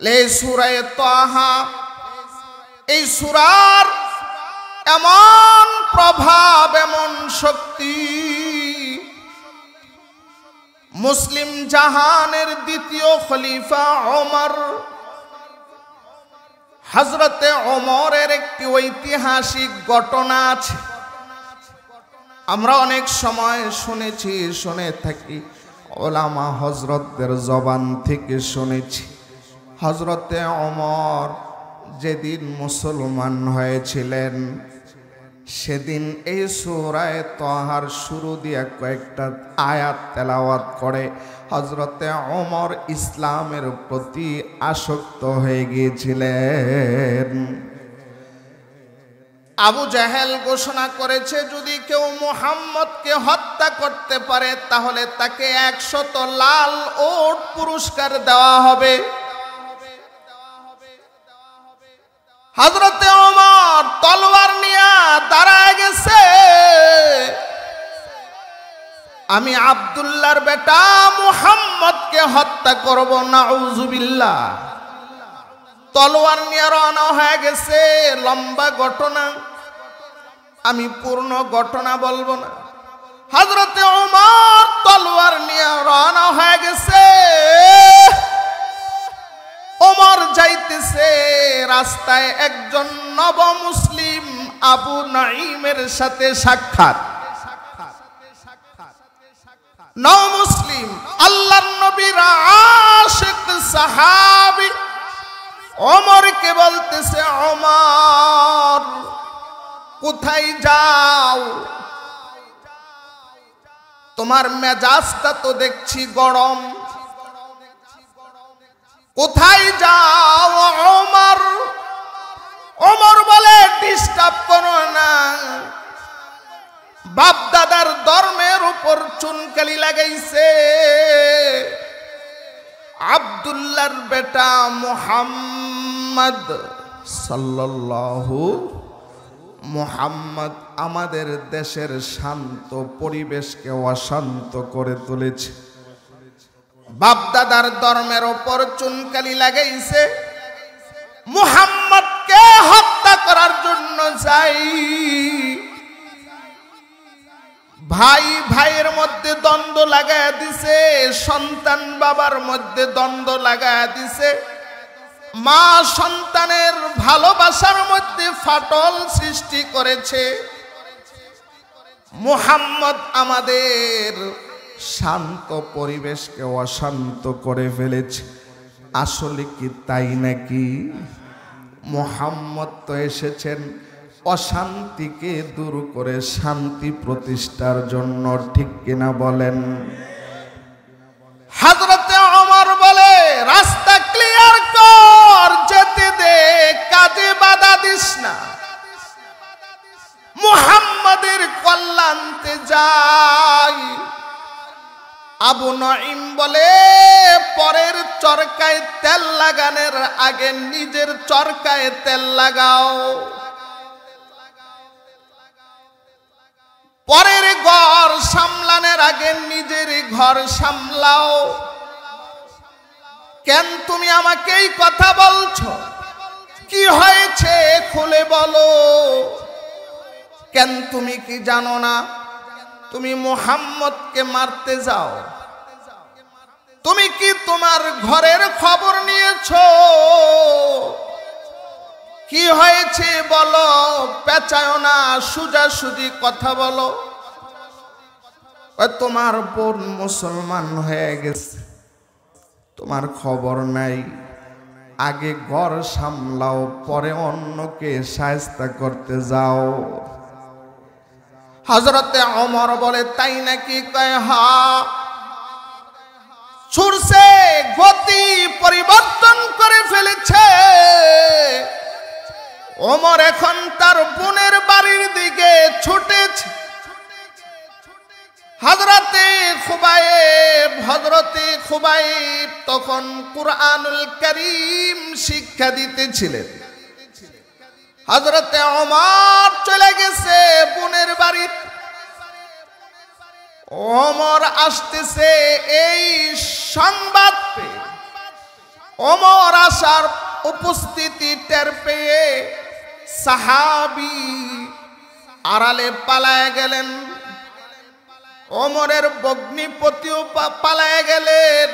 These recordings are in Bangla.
এই সুরায় তাহা। এই সুরার এমন প্রভাব, এমন শক্তি, মুসলিম জাহানের দ্বিতীয় খলিফা ওমর হজরতে ওমরের একটি ঐতিহাসিক ঘটনা আছে। আমরা অনেক সময় শুনেছি, শুনে থাকি, ওলামা হজরতদের জবান থেকে শুনেছি। হজরতে অমর যেদিন মুসলমান হয়েছিলেন, সেদিন এই সুরায় তহার শুরু দিয়ে কয়েকটা আয়াত তেলাওয়াত করে হজরতে অমর ইসলামের প্রতি আসক্ত হয়ে গিয়েছিলেন। আবু জাহেল ঘোষণা করেছে, যদি কেউ মুহাম্মদকে হত্যা করতে পারে, তাহলে তাকে একশত লাল ওট পুরস্কার দেওয়া হবে। হজরতে ওমর তলোয়ার নিয়া দাঁড়ায় গেছে। আমি আবদুল্লাহর বেটা মুহাম্মদকে হত্যা করব না উজুবিল্লাহ তলোয়ার নিয়ে রওনা হয়ে গেছে, লম্বা ঘটনা। আমি পূর্ণ ঘটনা বলব না। হজরতে ওমর তলোয়ার নিয়ে রওনা হয়ে গেছে। ওমর যাইতেছে রাস্তায় একজন নব মুসলিম আবু নাইমের সাথে সাক্ষাৎ। নব মুসলিম আল্লাহর নবীর আশিক সাহাবী। অমরকে বলতেছে অমর কোথায় যাও? তোমার মেজাজটা তো দেখছি গরম। কোথায় যাও অমর অমর বলে ডিস্টার্ব করো না। বাপ দাদার ধর্মের উপর চুনকালি লাগাইছে। আবদুল্লার বেটা মোহাম্মদ সাল্লাল্লাহু মোহাম্মদ আমাদের দেশের শান্ত পরিবেশকে অশান্ত করে তুলেছে। বাপদাদার ধর্মের ওপর চুনকালি লাগাইছে। মুহাম্মদকে হত্যা করার জন্য যাই ভাই ভাইয়ের মধ্যে দ্বন্দ্ব লাগায় দিছে, সন্তান বাবার মধ্যে দ্বন্দ্ব লাগায় দিছে। মা সন্তানের ভালোবাসার মধ্যে ফাটল সৃষ্টি করেছে। মুহাম্মদ আমাদের শান্ত পরিবেশকে অশান্ত করে ফেলেছে। আসলে কি তাই নাকি? মোহাম্মদ তো এসেছেন অশান্তিকে দূর করে শান্তি প্রতিষ্ঠার জন্য, ঠিক কিনা বলেন? আবু নঈম বলে, পরের চরকায় তেল লাগানোর আগে নিজের চরকায় তেল লাগাও। পরের ঘর সামলানোর আগে নিজের ঘর সামলাও। কেন তুমি আমাকে এই কথা বলছো? কি হয়েছে খুলে বলো। কেন তুমি কি জানো না? তুমি মোহাম্মদকে মারতে যাও। তুমি কি তোমার ঘরের খবর নিয়েছ? কি হয়েছে বলো? পেঁচায় না সুজাসুজি কথা বলো। তোমার বোন মুসলমান হয়ে গেছে। তোমার খবর নাই। আগে ঘর সামলাও, পরে অন্যকে সায়স্তা করতে যাও। হজরতে অমর বলে, তাই নাকি? কয়, হা। ছুটছে গতি পরিবর্তন করে ফেলেছে। ওমর এখন তার বোনের বাড়ির দিকে ছুটেছে। হজরতে খুবাইব হজরতে খুবাইব তখন কুরআনুল করিম শিক্ষা দিতেছিলেন। হজরতে অমর চলে গেছে বোনের বাড়ি অমর আসতেছে এই সংবাদ পেয়ে। অমর আসার উপস্থিতি টের পেয়ে সাহাবি আড়ালে পালায় গেলেন। অমরের বগ্নিপতিও পালায় গেলেন।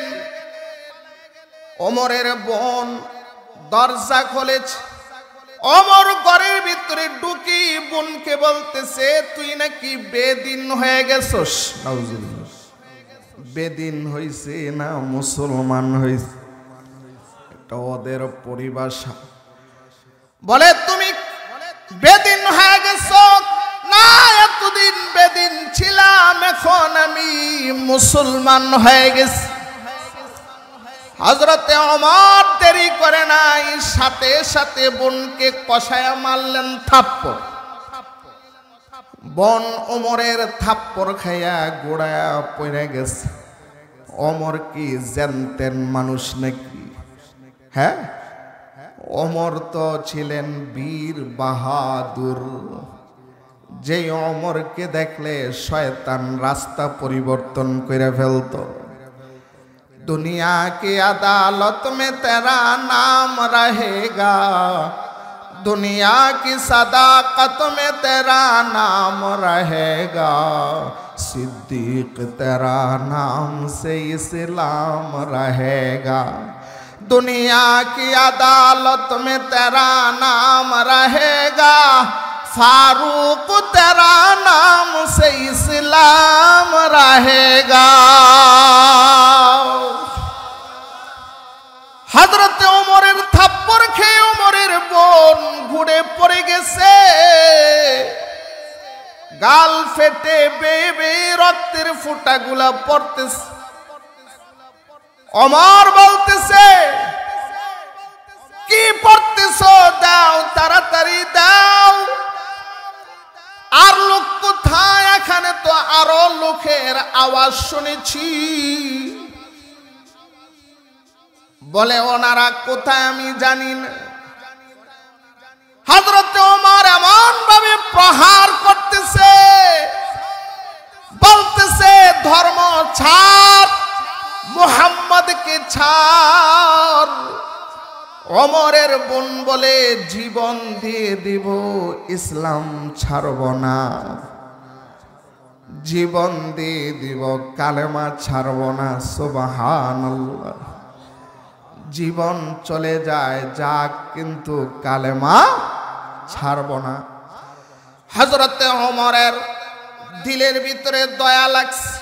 অমরের বোন দরজা খুলেছে। অমর ঘরের ভিতরে ঢুকি বোনকে বলতেছে, তুই নাকি বেদিন হয়ে গেছস? বেদিন হইছে না, মুসলমান হইছে। এটা ওদের পরিভাষা। বলে, তুমি বেদিন হয়ে গেছ? না, এতদিন বেদিন ছিলাম, এখন আমি মুসলমান হয়ে গেছি। হজরতে অমর দেরি করে নাই, সাথে সাথে বোনকে কষায়া মারলেন থাপ্পড়। বন অমরের থাপ্পড় খাইয়া গোড়ায়া পড়ে গেছে। অমর কি জানতেন মানুষ নাকি? হ্যাঁ? অমর তো ছিলেন বীর বাহাদুর। যে অমরকে দেখলে শয়তান রাস্তা পরিবর্তন করে ফেলত। दुनिया की अदालत में तेरा नाम रहेगा। दुनिया की सदाकत में तेरा नाम रहेगा। सिद्दीक तेरा नाम से इस्लाम रहेगा। दुनिया की अदालत में तेरा नाम रहेगा। फारूक तेरा नाम से इस्लाम रहेगा হজরতে ওমরের থাপ্পর খেয়ে ওমরের বোন ঘুরে পড়ে গেছে গাল ফেটে বেবে রক্তের ফুটাগুলা পড়তেছে অমর বলতেছে কি পড়তেছ দাও তাড়াতাড়ি দাও আর লোক কোথায়? এখানে তো আরও লোকের আওয়াজ শুনেছি। বলে ওনারা কোথায় আমি জানি না। হজরত ওমর এমন ভাবে প্রহার করতেছে, বলতেছে, ধর্ম ছাড়, মুহাম্মদকে ছাড়। অমরের বোন বলে জীবন দিয়ে দিব, ইসলাম ছাড়ব না। জীবন দিয়ে দিব, কালেমা ছাড়ব না সুবাহান জীবন চলে যায়, যাক কিন্তু কালেমা ছাড়ব না। হজরতে অমরের দিলের ভিতরে দয়া লাগছে।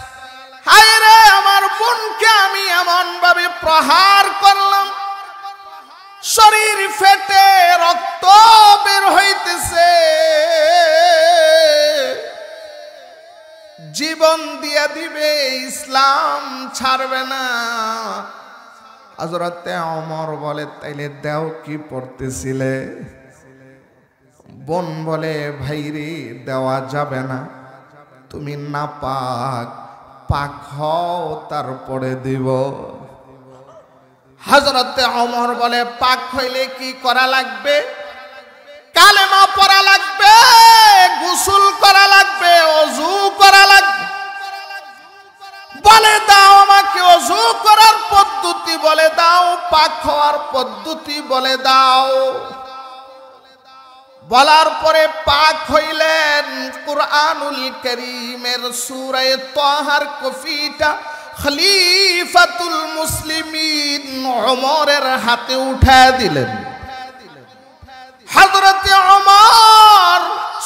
আমার বোনকে আমি এমন ভাবে প্রহার করলাম শরীর ফেটে রক্ত বের হইতেছে। জীবন দিয়া দিবে, ইসলাম ছাড়বে না। হজরতে অমর বলে, তাইলে দেও কি পড়তেছিলে? বোন বলে ভাইরে দেওয়া যাবে না। তুমি না পাক পাক হও, তারপরে দিব। হজরতে অমর বলে, পাক হইলে কি করা লাগবে? কালেমা পড়া লাগবে, গোসল করা লাগবে অজু করা লাগবে। বলে দাও আমাকে অজু করার পদ্ধতি, বলে দাও, পাক হওয়ার পদ্ধতি বলে দাও। বলার পরে পাক হইলেন, কুরআনুল করিমের সূরায়ে তাহার কফিটা খলিফাতুল মুসলিমিন ওমরের হাতে উঠায় দিলেন। হযরত ওমর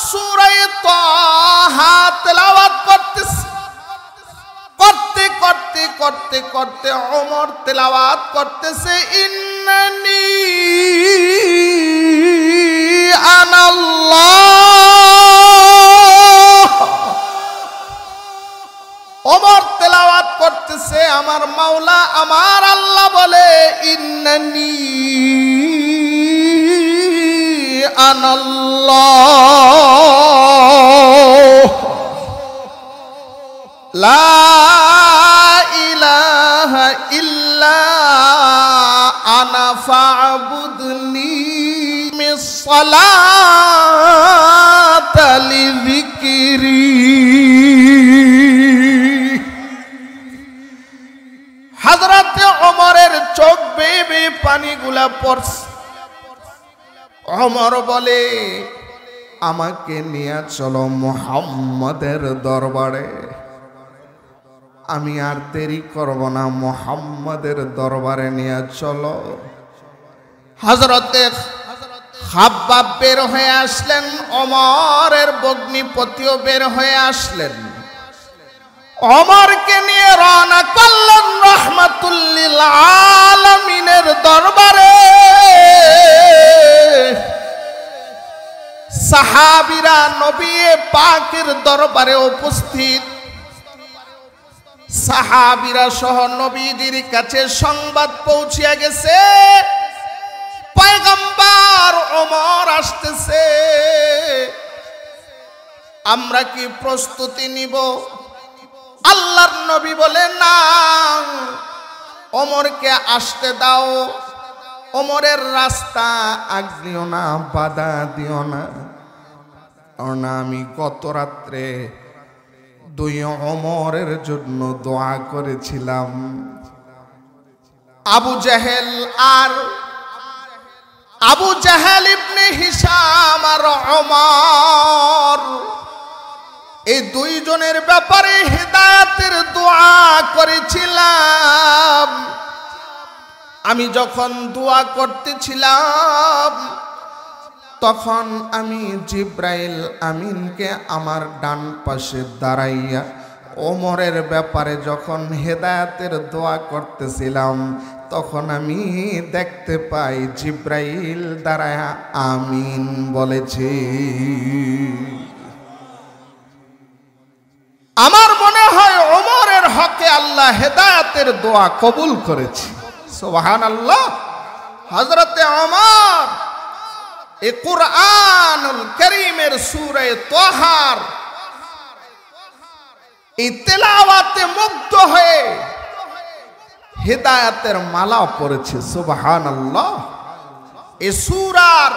সূরায়ে তাহা তেলাওয়াত করতেছে। করতে করতে করতে করতে ওমর তেলাওয়াত করতেছে, ইন্নানি আমার মাওলা আমার আল্লাহ বলে ইন্নানি আনাল্লাহ লা ইলাহা ইল্লা আনা ফা'বুদনি মিসসালাতা লিযিকরি। হাজরাতে অমরের চোখ বেয়ে পানিগুলা পড়ছে। অমর বলে, আমাকে নিয়ে চলো মোহাম্মদের দরবারে। আমি আর দেরি করব না, মোহাম্মদের দরবারে নিয়ে চলো। হজরতে হাব্বাব বের হয়ে আসলেন অমরের বগ্নিপতিও বের হয়ে আসলেন। অমরকে নিয়ে রওনা করলেন রহমাতুল্লিল আলমিনের দরবারে। সাহাবিরা নবী পাকের দরবারে উপস্থিত। সাহাবিরা সহ নবীজির কাছে সংবাদ পৌঁছিয়া গেছে। পয়গম্বর ওমর আসতেছে। আমরা কি প্রস্তুতি নিব? আল্লাহর নবী বলে, না অমরকে আসতে দাও। অমরের রাস্তা আগ্নিও না, বাধা দিও না। আমি গত রাত্রে দুই অমরের জন্য দোয়া করেছিলাম। আবু জাহেল আর আবু জাহেল ইবনে হিসাম আর অমর এই দুইজনের ব্যাপারে হেদায়তের দোয়া করেছিলাম। আমি যখন দোয়া করতেছিলাম, তখন আমি জিব্রাইল আমিনকে আমার ডান পাশে দাঁড়াইয়া ওমরের ব্যাপারে যখন হেদায়াতের দোয়া করতেছিলাম, তখন আমি দেখতে পাই জিব্রাইল দাঁড়ায় আমিন বলেছি। আমার মনে হয় ওমরের হকে আল্লাহ হেদায়াতের দোয়া কবুল করেছে। সোহান আল্লাহ হজরতে অমর এ কুরআনুল করিমের সুরে তোহার, এই তেলাওয়াতে মুগ্ধ হয়ে হেদায়াতের মালা পড়েছে সুবাহান আল্লাহ এ সুরার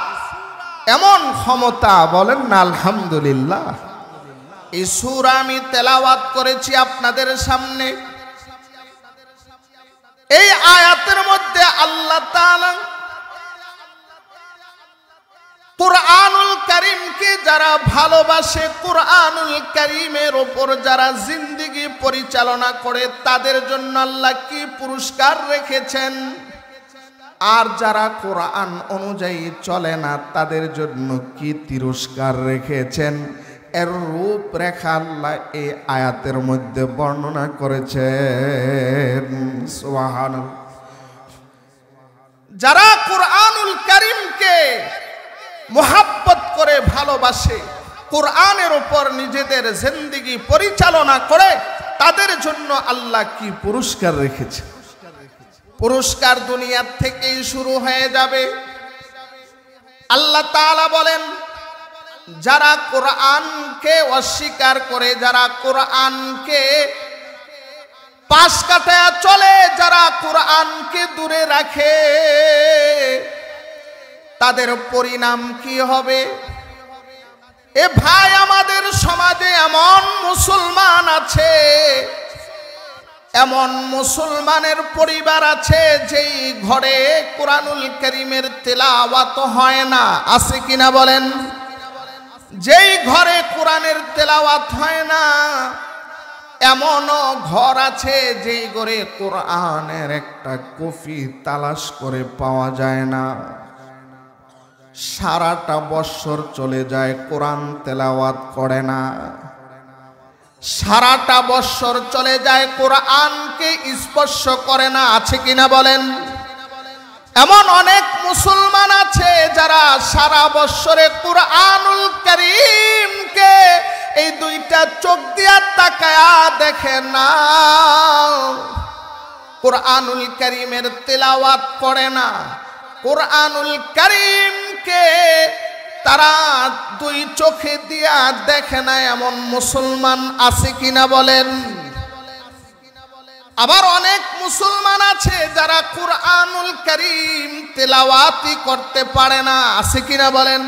এমন ক্ষমতা বলেন না, আলহামদুলিল্লাহ। এই সুর আমি তেলাওয়াত করেছি আপনাদের সামনে। এই আয়াতের মধ্যে আল্লাহ তাআলা কোরআনুল করিমকে যারা ভালোবাসে, কোরআনুল করিমের ওপর যারা জিন্দিগি পরিচালনা করে, তাদের জন্য আল্লাহ কি পুরস্কার রেখেছেন? আর যারা কোরআন অনুযায়ী চলে না, তাদের জন্য কি তিরস্কার রেখেছেন? এর রূপরেখা আল্লাহ এই আয়াতের মধ্যে বর্ণনা সোহান যারা কোরআনুল করিমকে মোহাব্বত করে ভালোবাসে, কোরআনের ওপর নিজেদের জিন্দিগি পরিচালনা করে, তাদের জন্য আল্লাহ কি পুরস্কার রেখেছে? পুরস্কার দুনিয়ার থেকেই শুরু হয়ে যাবে। আল্লাহ তাআলা বলেন যারা কোরআনকে অস্বীকার করে, যারা কোরআনকে পাশ কাটায় চলে, যারা কোরআনকে দূরে রাখে, তাদের পরিণাম কি হবে? এ ভাই আমাদের সমাজে এমন মুসলমান আছে, এমন মুসলমানের পরিবার আছে, যেই ঘরে কোরআনুল করিমের তেলাওয়াত হয় না। আছে কিনা বলেন? যেই ঘরে কোরআনের তেলাওয়াত হয় না, এমনও ঘর আছে যেই ঘরে কোরআনের একটা কফি তালাশ করে পাওয়া যায় না। সারাটা বৎসর চলে যায় কোরআন তেলাওয়াত করে না। সারাটা বৎসর চলে যায় কোরআনকে স্পর্শ করে না, আছে কিনা বলেন? এমন অনেক মুসলমান আছে যারা সারা বৎসরে কোরআনুল করিমকে এই দুইটা চোখ দিয়া তাকায়া দেখে না। কোরআনুল করিমের তেলাওয়াত করে না। কোরআনুল করিমকে তারা দুই চোখে দিয়া দেখে না এমন মুসলমান আছে কিনা বলেন। আবার অনেক মুসলমান আছে যারা কোরআনুল করিম তেলাওয়াতি করতে পারে না, আছে কিনা বলেন?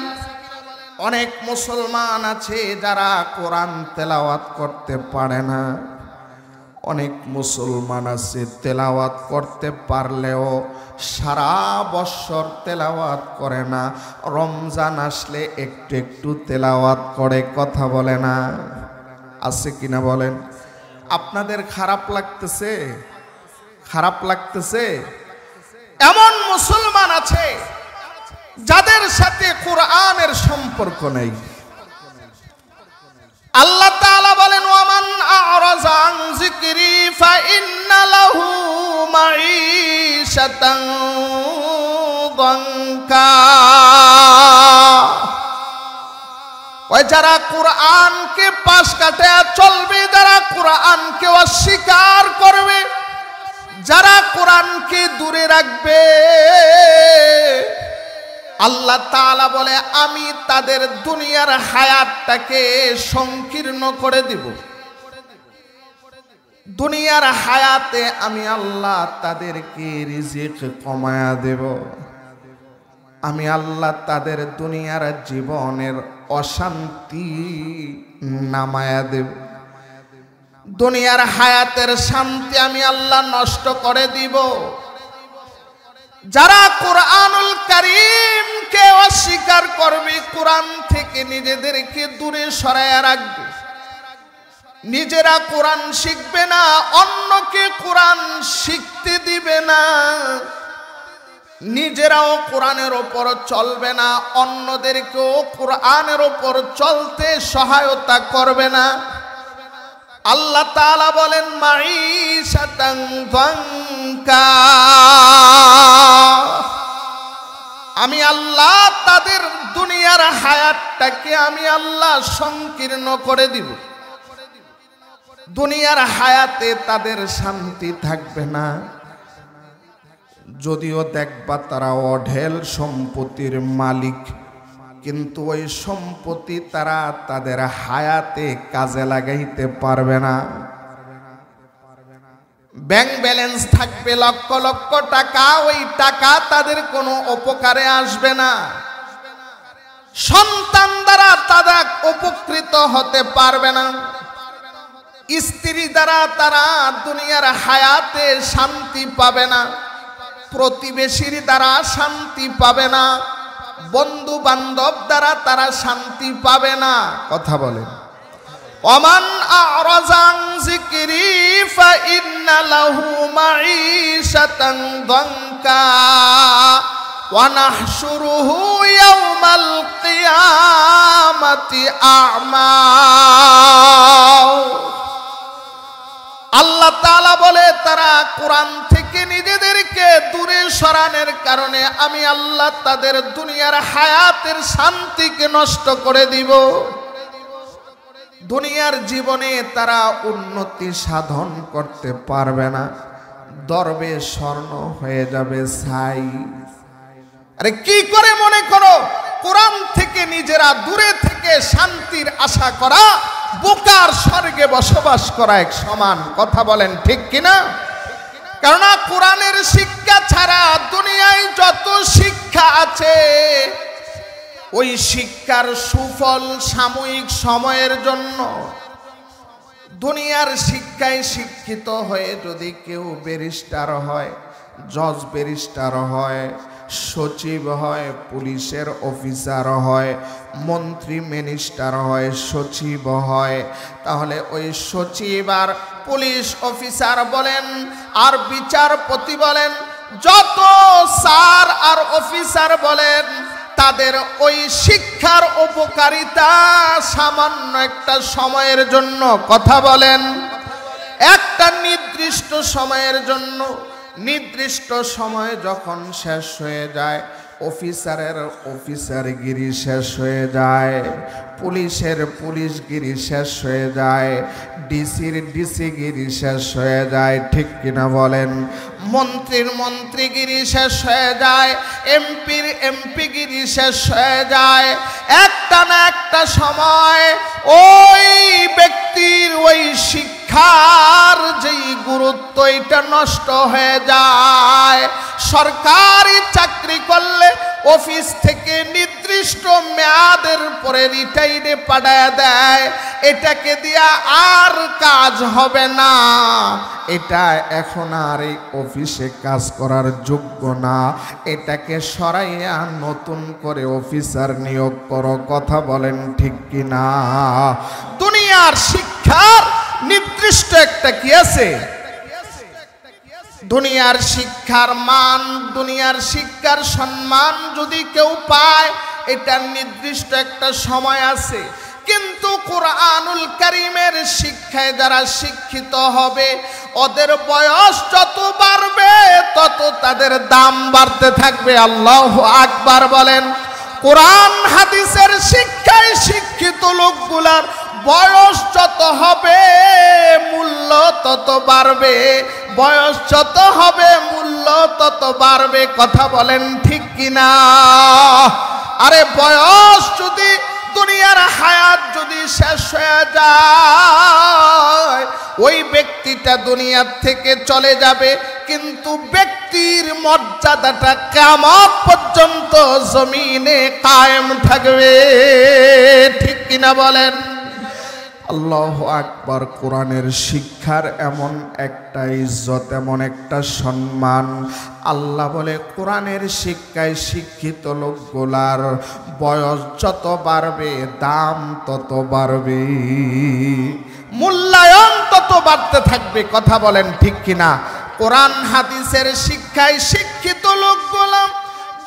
অনেক মুসলমান আছে যারা কোরআন তেলাওয়াত করতে পারে না। অনেক মুসলমান আছে তেলাওয়াত করতে পারলেও সারা বৎসর তেলাওয়াত করে না, রমজান আসলে একটু একটু তেলাওয়াত করে, কথা বলে না, আছে কিনা বলেন? আপনাদের খারাপ লাগতেছে? খারাপ লাগতেছে? এমন মুসলমান আছে যাদের সাথে কোরআনের সম্পর্ক নেই। আল্লাহ বলেন, ওয়ামান ইন্না ওই যারা কোরআনকে পাশ কাটে, চলবে যারা কোরআনকে অস্বীকার করবে, যারা কোরআনকে দূরে রাখবে, আল্লাহ তাআলা বলে, আমি তাদের দুনিয়ার হায়াতটাকে সংকীর্ণ করে দিব। দুনিয়ার হায়াতে আমি আল্লাহ তাদেরকে রিজিক কমায়া দেব। আমি আল্লাহ তাদের দুনিয়ার জীবনের অশান্তি নামায়া দেব। দুনিয়ার হায়াতের শান্তি আমি আল্লাহ নষ্ট করে দিব। যারা কোরআনুল করিমকে অস্বীকার করবে, কোরআন থেকে নিজেদেরকে দূরে সরাইয়া রাখবে। নিজেরা কোরআন শিখবে না, অন্যকে কোরআন শিখতে দিবে না। নিজেরাও কোরআনের ওপর চলবে না, অন্যদেরকেও কোরআনের ওপর চলতে সহায়তা করবে না। আল্লাহ তাআলা বলেন ফাঙ্কা আমি আল্লাহ তাদের দুনিয়ার হায়াতটাকে আমি আল্লাহ সংকীর্ণ করে দিব। দুনিয়ার হায়াতে তাদের শান্তি থাকবে না। যদিও দেখবা তারা অঢেল সম্পত্তির মালিক, কিন্তু ওই সম্পত্তি তারা তাদের হায়াতে কাজে লাগাইতে পারবে না। ব্যাংক ব্যালেন্স থাকবে লক্ষ লক্ষ টাকা, ওই টাকা তাদের কোনো উপকারে আসবে না। সন্তান দ্বারা তারা উপকৃত হতে পারবে না। স্ত্রী দ্বারা তারা দুনিয়ার হায়াতে শান্তি পাবে না। প্রতিবেশীর দ্বারা শান্তি পাবে না। বন্ধু বান্ধব দ্বারা তারা শান্তি পাবে না। কথা বলেন। ওমান আরাজান যিকরি ফা ইন্না লাহু মাঈশাতান দাঙ্কা। ওয়া নাহশুরুহু ইয়াওমাল কিয়ামাতি আ'মা। আল্লাহ তাআলা বলে, তারা কোরআন থেকে নিজেদেরকে দূরে সরানোর কারণে আমি আল্লাহ তাদের দুনিয়ার হায়াতের শান্তিকে নষ্ট করে দিব। দুনিয়ার জীবনে তারা উন্নতি সাধন করতে পারবে না। দরবে স্বর্ণ হয়ে যাবে ছাই। আরে কি করে মনে করো, কোরআন থেকে নিজেরা দূরে থেকে শান্তির আশা করা বোকার স্বর্গে বসবাস করা এক সমান কথা বলেন ঠিক কিনা? কেননা কোরআনের শিক্ষা ছাড়া দুনিয়ায় যত শিক্ষা আছে, ওই শিক্ষার সুফল সাময়িক সময়ের জন্য দুনিয়ার শিক্ষায় শিক্ষিত হয়ে যদি কেউ ব্যারিস্টার হয়, জজ ব্যারিস্টার হয় সচিব হয়, পুলিশের অফিসার হয়, মন্ত্রী মিনিস্টার হয়, সচিব হয়। তাহলে ওই সচিব আর পুলিশ অফিসার বলেন আর বিচারপতি বলেন, যত স্যার আর অফিসার বলেন, তাদের ওই শিক্ষার উপকারিতা সামান্য একটা সময়ের জন্য। কথা বলেন, একটা নির্দিষ্ট সময়ের জন্য নির্দিষ্ট সময় যখন শেষ হয়ে যায়, অফিসারের অফিসারগিরি শেষ হয়ে যায়, পুলিশের পুলিশগিরি শেষ হয়ে যায়, ডিসির ডিসিগিরি শেষ হয়ে যায়, ঠিক কিনা বলেন? মন্ত্রীর মন্ত্রীগিরি শেষ হয়ে যায়, এমপির এমপিগিরি শেষ হয়ে যায়। একটা না একটা সময় ওই ব্যক্তির ওই শিক্ষার যেই গুরুত্ব, এটা নষ্ট হয়ে যায়। সরকারি চাকরি করলে অফিস থেকে নির্দিষ্ট মেয়াদের পরে রিটাইরে পাঠায় দেয়। এটাকে দিয়া আর কাজ হবে না। এটা এখন আর এই অফিসে কাজ করার যোগ্য না। এটাকে সরাইয়া নতুন করে অফিসার নিয়োগ করো। কথা বলেন ঠিক কিনা? দুনিয়ার শিক্ষার নির্দিষ্ট একটা কি আছে? দুনিয়ার শিক্ষার মান, দুনিয়ার শিক্ষার সম্মান যদি কেউ পায় এটার নির্দিষ্ট একটা সময় আছে। কিন্তু কোরআনুল করিমের শিক্ষায় যারা শিক্ষিত হবে, ওদের বয়স যত বাড়বে, তত তাদের দাম বাড়তে থাকবে। আল্লাহ আকবার বলেন, কোরআন, হাদিসের শিক্ষায় শিক্ষিত লোকগুলার বয়স যত হবে, মূল্য তত বাড়বে। বয়স যত হবে, মূল্য তত বাড়বে। কথা বলেন ঠিক কিনা? আরে বয়স যদি, দুনিয়ার হায়াত যদি শেষ হয়ে যায়, ওই ব্যক্তিটা দুনিয়ার থেকে চলে যাবে। কিন্তু ব্যক্তির মর্যাদাটা কেমন পর্যন্ত জমিনে কায়েম থাকবে। ঠিক কিনা বলেন? আল্লাহ আকবার কোরআনের শিক্ষার এমন একটা ইজ্জত, এমন একটা সম্মান। আল্লাহ বলে, কোরআনের শিক্ষায় শিক্ষিত লোকগুলার বয়স যত বাড়বে, দাম তত বাড়বে। মূল্যায়ন তত বাড়তে থাকবে, কথা বলেন ঠিক কিনা? কোরআন, হাদিসের শিক্ষায় শিক্ষিত লোকগুলা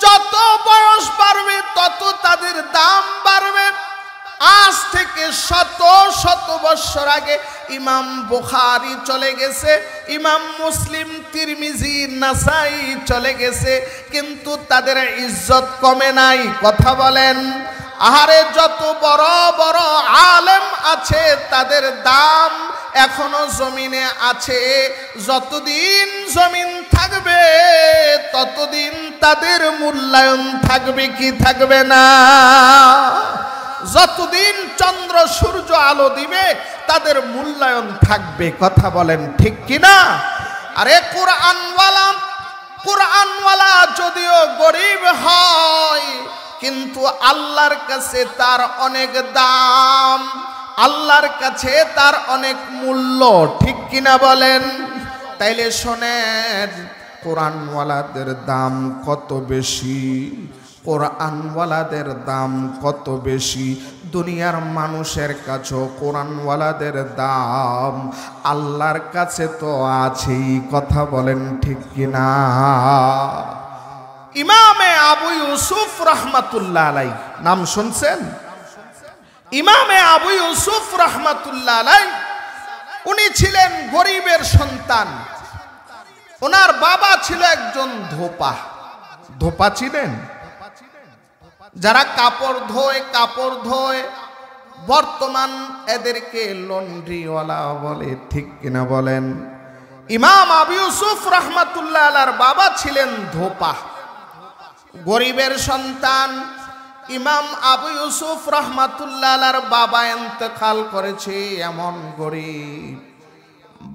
যত বয়স বাড়বে, তত তাদের দাম বাড়বে। আজ থেকে শত শত বৎসর আগে ইমাম বুখারি চলে গেছে, ইমাম মুসলিম, তিরমিজি, নাসাই চলে গেছে, কিন্তু তাদের ইজ্জত কমে নাই। কথা বলেন, আহারে যত বড় বড় আলেম আছে, তাদের দাম এখনও জমিনে আছে। যতদিন জমিন থাকবে, ততদিন তাদের মূল্যায়ন থাকবে কি থাকবে না? যতদিন চন্দ্র সূর্য আলো দিবে, তাদের মূল্যায়ন থাকবে। কথা বলেন ঠিক কিনা? আরে কোরআনওয়ালা কোরআনওয়ালা যদিও গরিব হয়, কিন্তু আল্লাহর কাছে তার অনেক দাম, আল্লাহর কাছে তার অনেক মূল্য। ঠিক কিনা বলেন? তাইলে শোনেন, কোরআনওয়ালাদের দাম কত বেশি? কোরআনওয়ালাদের দাম কত বেশি? দুনিয়ার মানুষের কাছেও কোরআনওয়ালাদের দাম আল্লাহর কাছে তো আছেই, কথা বলেন ঠিক কিনা? ইমামে আবু ইউসুফ রহমাতুল্লাহ আলাই নাম শুনছেন? ইমামে আবু ইউসুফ রহমাতুল্লাহ আলাই উনি ছিলেন গরিবের সন্তান। ওনার বাবা ছিল একজন ধোপা। ধোপা ছিলেন? যারা কাপড় ধোয় কাপড় ধোয়, বর্তমান এদেরকে লন্ড্রিওয়ালা বলে, ঠিক কিনা বলেন? ইমাম আবু ইউসুফ রহমাতুল্লাহ আলার বাবা ছিলেন ধোপা, গরিবের সন্তান। ইমাম আবু ইউসুফ রহমাতুল্লাহ আলার বাবা এন্তেকাল করেছে এমন গরিব।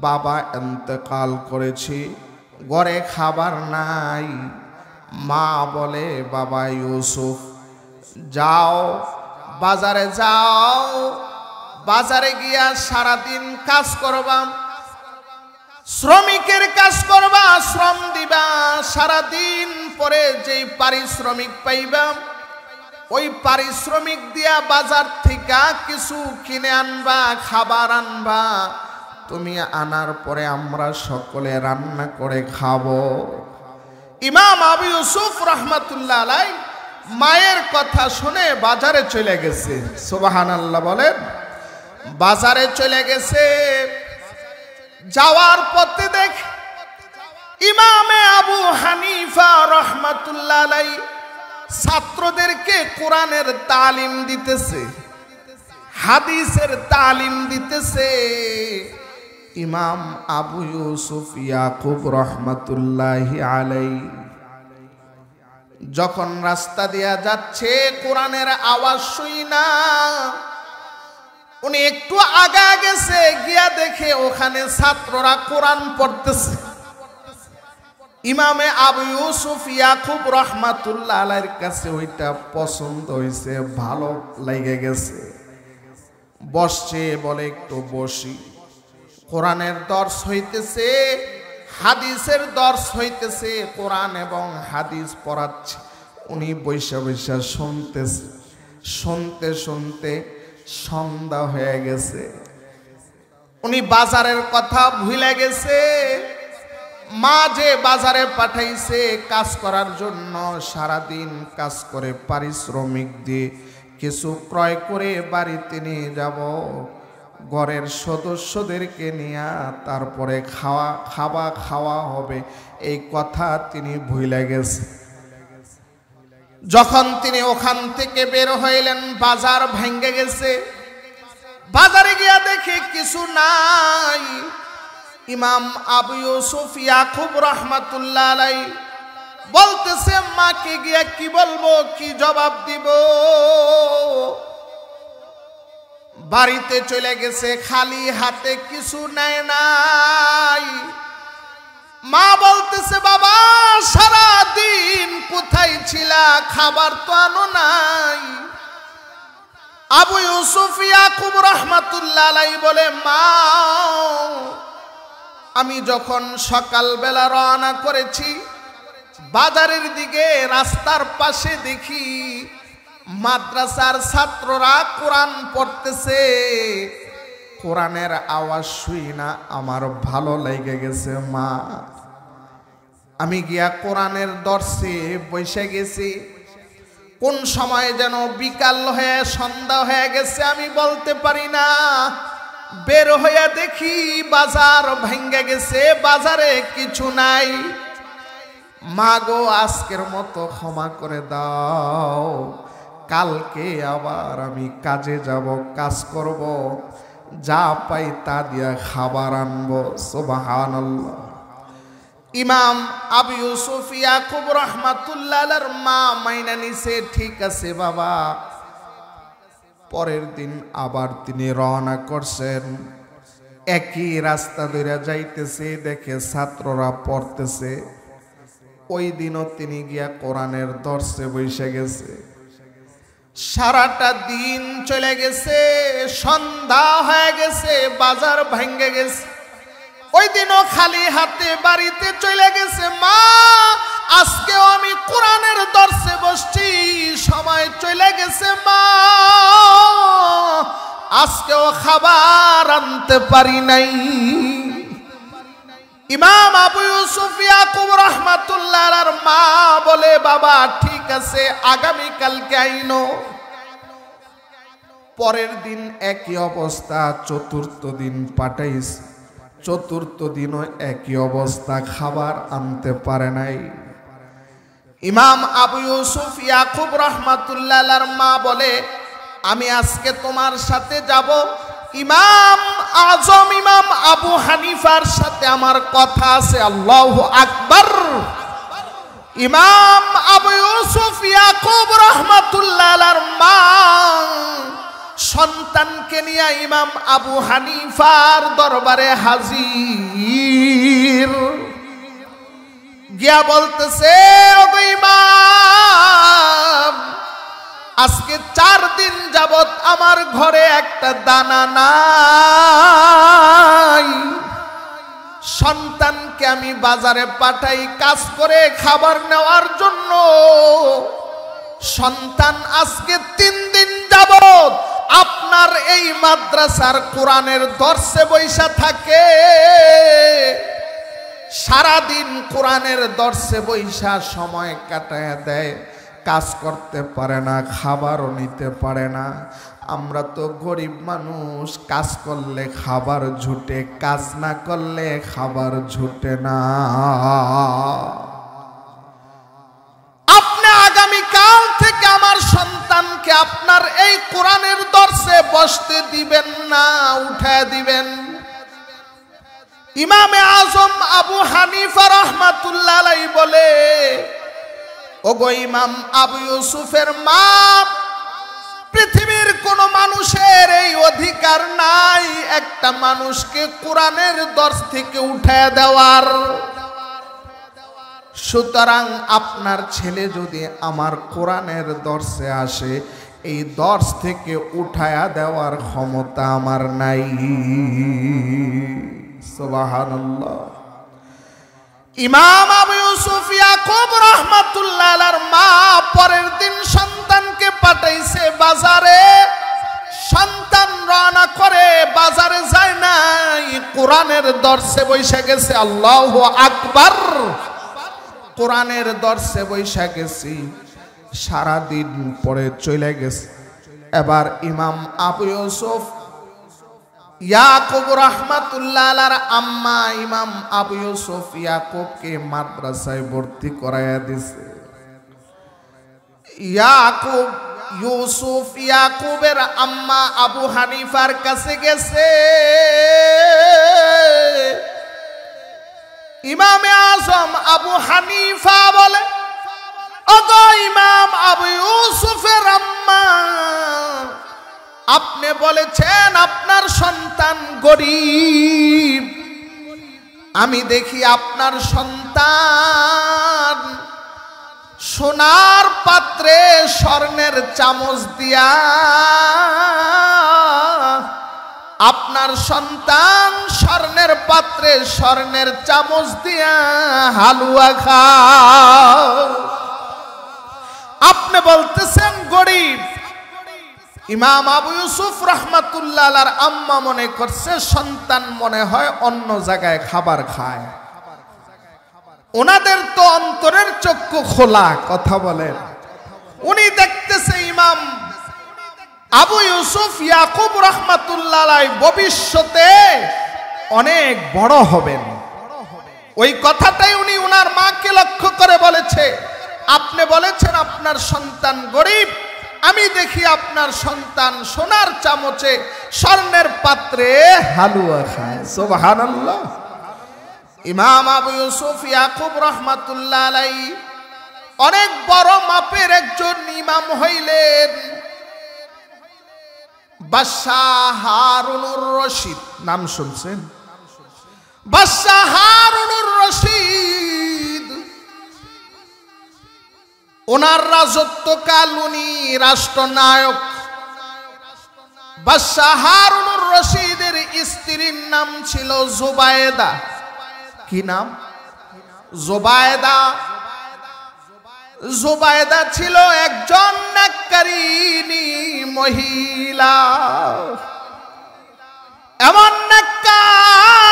বাবা এন্তেকাল করেছে, ঘরে খাবার নাই। মা বলে, বাবা ইউসুফ যাও, বাজারে যাও, বাজারে গিয়া সারাদিন কাজ করবা, শ্রমিকের কাজ করবা, শ্রম দিবা, সারাদিন পরে যেই পারিশ্রমিক পাইবা, ওই পারিশ্রমিক দিয়া বাজার থেকে কিছু কিনে আনবা, খাবার আনবা, তুমি আনার পরে আমরা সকলে রান্না করে খাব। ইমাম আবু ইউসুফ রহমাতুল্লাহ আলাই মায়ের কথা শুনে বাজারে চলে গেছে। সোবাহান আল্লাহ বলেন, বাজারে চলে গেছে। যাওয়ার পথে দেখ, ইমামে আবু হানিফা রহমাতুল্লাহ ছাত্রদেরকে কোরআনের তালিম দিতেছে, হাদিসের তালিম দিতেছে। ইমাম আবু ইউসুফ ইয়াকুব রহমতুল্লাহ আলাই যখন রাস্তা দিয়া যাচ্ছে, কোরআনের আওয়াজ শুই না। উনি একটু আগা গেছে, গিয়া দেখে ওখানে ছাত্ররা কোরআন পড়তেছে। ইমামে আবু ইউসুফ ইয়াকুব রহমাতুল্লাহ আলাইর কাছে ওইটা পছন্দ হয়েছে ভালো লেগে গেছে। বসছে, বলে একটু বসি। কোরআনের দর্শ হইতেছে হাদিসের দর্শ হইতেছে, কোরআন এবং হাদিস পড়াচ্ছে। উনি বৈশা বৈশা শুনতেছে। শুনতে শুনতে সন্ধ্যা হয়ে গেছে। উনি বাজারের কথা ভুলে গেছে। মা যে বাজারে পাঠাইছে, কাজ করার জন্য সারাদিন কাজ করে, পারিশ্রমিক দিয়ে কিছু ক্রয় করে বাড়িতে নিয়ে যাব। ঘরের সদস্যদেরকে নিয়ে তারপরে খাওয়া খাওয়া খাওয়া হবে। এই কথা তিনি ভুলে গেছে। যখন তিনি ওখান থেকে বের হইলেন, বাজার ভেঙ্গে গেছে। বাজারে গিয়া দেখে কিছু নাই। ইমাম আবু ইউসুফ ইয়াকুব রহমাতুল্লাহ আলাই বলতেছে, মাকে গিয়া কি বলব, কি জবাব দিব? বাড়িতে চলে গেছে, খালি হাতে কিছু নেয় নাই। মা বলতেছে, বাবা সারা দিন কোথায় ছিলা? খাবার তো আনো নাই। আবু ইউসুফ ইয়াকুব রহমাতুল্লাহ বলে, মা, আমি যখন সকালবেলা রওনা করেছি, বাজারের দিকে রাস্তার পাশে দেখি মাদ্রাসার ছাত্ররা কোরআন পড়তেছে। কোরআনের আওয়াজ শুই না, আমার ভালো লেগে গেছে, মা। আমি গিয়া কোরআনের দর্শে বসে গেছি। কোন সময় যেন বিকাল হয়ে, সন্ধ্যা হয়ে গেছে, আমি বলতে পারি না। বের হইয়া দেখি বাজার ভেঙ্গে গেছে, বাজারে কিছু নাই। মাগো আজকের মতো ক্ষমা করে দাও। কালকে আবার আমি কাজে যাব, কাজ করব, যা পাই তা দিয়া খাবার আনব সোবাহান ইমাম আবু ইউসুফ ইয়াকুব রহমাতুল্লাহর মা মাইনা নিছে, ঠিক আছে বাবা। পরের দিন আবার তিনি রওনা করছেন। একই রাস্তা ধরে যাইতেছে, দেখে ছাত্ররা পড়তেছে। ওই দিনও তিনি গিয়া কোরআনের দর্শে বসে গেছে। সারাটা দিন চলে গেছে, সন্ধ্যা হয়ে গেছে, বাজার ভেঙে গেছে। ওই দিনও খালি হাতে বাড়িতে চলে গেছে, মা, আজকেও আমি কোরআনের দর্শে বসছি, সময় চলে গেছে, মা। আজকেও খাবার আনতে পারি নাই। ইমাম আবু ইউসুফ ইয়াকুব রহমাতুল্লাহর মা বলে, বাবা, ঠিক আছে আগামী কালকে আইনো। পরের দিন একই অবস্থা, চতুর্থ দিন পাঠাইস, চতুর্থ দিনও একই অবস্থা, খাবার আনতে পারে নাই। ইমাম আবু ইউসুফ ইয়াকুব রহমাতুল্লাহর মা বলে, আমি আজকে তোমার সাথে যাব ইমাম আজম, ইমাম আবু হানিফার সাথে আমার কথা আছে, আল্লাহ আকবর। ইমাম আবু ইউসুফ ইয়াকুব রহমাতুল্লাহর মা সন্তানকে নিয়ে ইমাম আবু হানিফার দরবারে হাজির। গিয়া বলতেছে ইমাম আজকে চার দিন যাবত আমার ঘরে একটা দানা নাই। সন্তানকে আমি বাজারে পাঠাই, কাজ করে খাবার নেওয়ার জন্য। সন্তান আজকে তিন দিন যাবত আপনার এই মাদ্রাসার কোরআনের দর্শে বৈশা থাকে। সারাদিন কোরআনের দর্শে বৈশা সময় কাটায় দেয়। কাজ করতে পারে না, খাবারও নিতে পারে না। আমরা তো গরিব মানুষ, কাজ করলে খাবার ঝুটে, কাজ না করলে খাবার ঝুটে না। আপনি আগামীকাল থেকে আমার সন্তানকে আপনার এই কোরআনের দর্শে বসতে দিবেন না উঠায় দিবেন। ইমামে আজম আবু হানিফা রহমাতুল্লাহ বলে ওগো ইমাম আবু ইউসুফের মা, পৃথিবীর কোন মানুষের এই অধিকার নাই। একটা মানুষকে কোরআনের দর্শ থেকে উঠে দেওয়ার। সুতরাং আপনার ছেলে যদি আমার কোরআনের দর্শে আসে, এই দর্শ থেকে উঠায়া দেওয়ার ক্ষমতা আমার নাই। সুবহানাল্লাহ। ইমাম আবু ইউসুফ ইয়াকুব রাহমাতুল্লাহ মা পরের দিন সন্তানকে পাঠাইছে বাজারে। সন্তান রওনা করে বাজারে যায় নাই। কোরআনের দর্শে বৈশা গেছে, আল্লাহ আকবার। কোরআনের দর্শে বৈশা গেছি, সারাদিন পরে চলে গেছে। এবার ইমাম আবু ইউসুফ ইয়াকুব রহমাতুল্লাহ আম্মা ইমাম আবু ইউসুফ ইয়াকুবকে মাদ্রাসায় ভর্তি করাইয়া দিছে। ইয়াকুব, ইউসুফ ইয়াকুবের আম্মা আবু হানিফার কাছে গেছে। ইমামে আজম আবু হানিফা বলে অগ ইমাম আবু ইউসুফের আম্মা আপনি বলেছেন আপনার সন্তান গরিব। আমি দেখি আপনার সন্তান সোনার পাত্রে স্বর্ণের চামচ দিয়া আপনার সন্তান স্বর্ণের পাত্রে স্বর্ণের চামচ দিয়া হালুয়া খা আপনি বলতেছেন গরিব ইমাম আবু ইউসুফ রহমাতুল্লাহ আম্মা মনে করছে, সন্তান মনে হয় অন্য জায়গায় খাবার খায়। ওনাদের তো অন্তরের চক্ষু খোলা, কথা বলেন। উনি দেখতেছে ইমাম আবু ইউসুফ ইয়াকুব রহমাতুল্লাহ ভবিষ্যতে অনেক বড় হবেন। ওই কথাটাই উনি উনার মাকে লক্ষ্য করে বলেছে। আপনি বলেছেন আপনার সন্তান গরিব আমি দেখি আপনার সন্তান সোনার চামচে স্বর্ণের পাত্রে হালুয়া খায়। সুবহানাল্লাহ। ইমাম আবু ইউসুফ ইয়াকুব রহমাতুল্লাহ আলাই অনেক বড় মাপের একজন ইমাম হইলেন। বাদশাহ হারুনুর রশিদ। নাম শুনছেন? বাদশাহ হারুনুর রশিদ। ওনার রাজত্বকাল উনি রাষ্ট্রনায়ক বাদশাহ রশিদের স্ত্রীর নাম ছিল জুবায়েদা। কি নাম? জোবায়দা। জোবায়দা ছিল একজন নাক্কারিনী মহিলা। এমন নাক্কার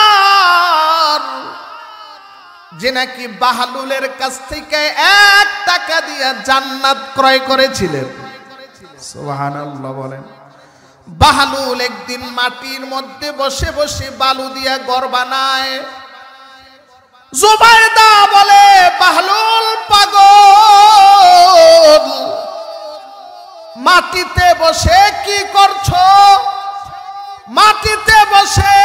যে নাকি বাহালুলের কাছ থেকে এক টাকা দিয়ে জান্নাত ক্রয় করেছিলেন। বলেন। বাহালুল একদিন মাটির মধ্যে বসে বসে বালু দিয়া গড় বানায়। জুবাইদা বলে বাহলুল পাগল, মাটিতে বসে কি করছ? মাটিতে বসে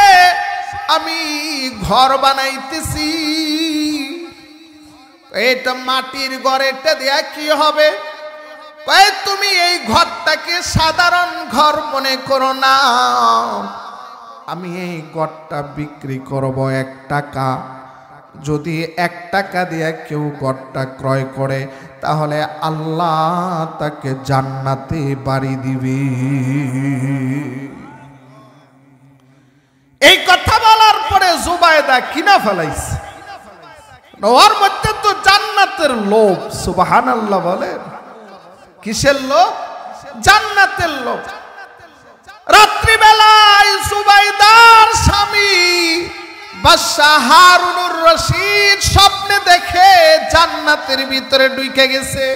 আমি ঘর বানাইতেছি। এটা মাটির ঘরেটা দেয়া কি হবে? তুমি এই ঘরটাকে সাধারণ ঘর মনে করো না। আমি এই ঘরটা বিক্রি করব এক টাকা। যদি এক টাকা দিয়ে কেউ গড়টা ক্রয় করে, তাহলে আল্লাহ তাকে জান্নাতে বাড়ি দিবে। এই কথা বলার পরে জুবায়দা কিনা ফেলাইছে। ওর মধ্যে তো জান্নাতের লোভ সুবাহান আল্লাহ বলেন। কিসের লোভ? জান্নাতের লোভ। রাত্রিবেলায় সুবাইদার স্বামী বাদশাহ হারুনুর রশিদ স্বপ্নে দেখে জান্নাতের ভিতরে ডুইকে গেছে।